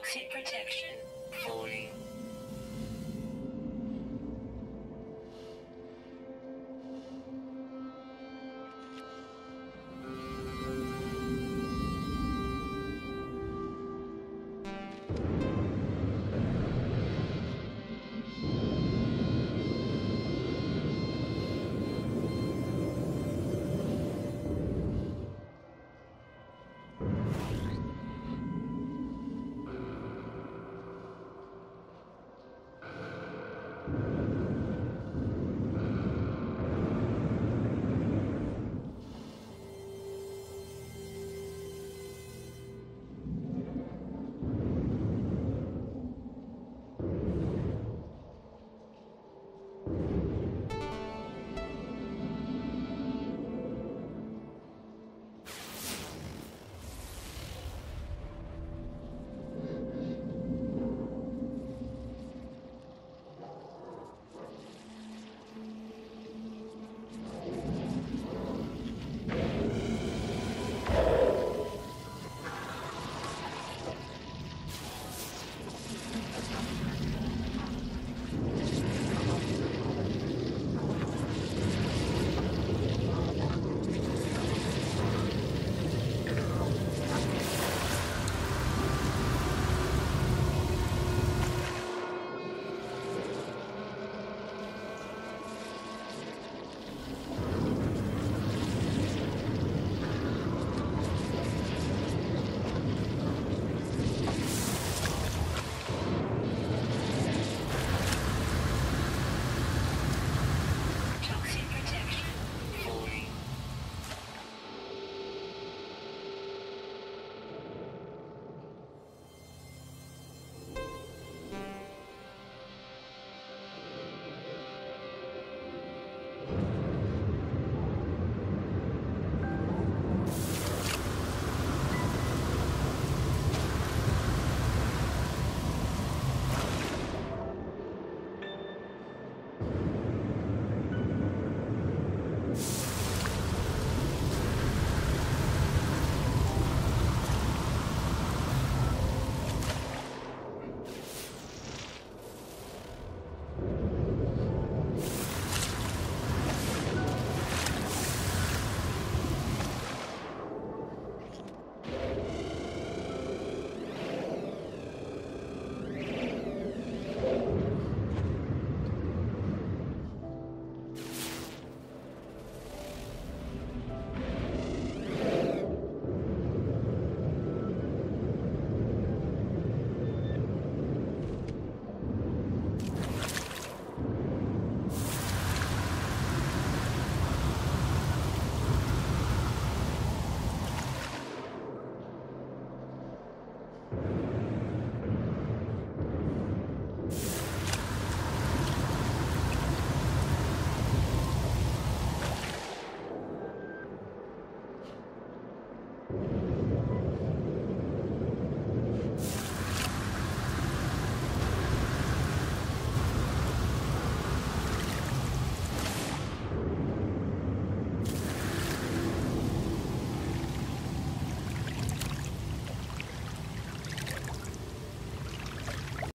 Toxic protection. Falling. you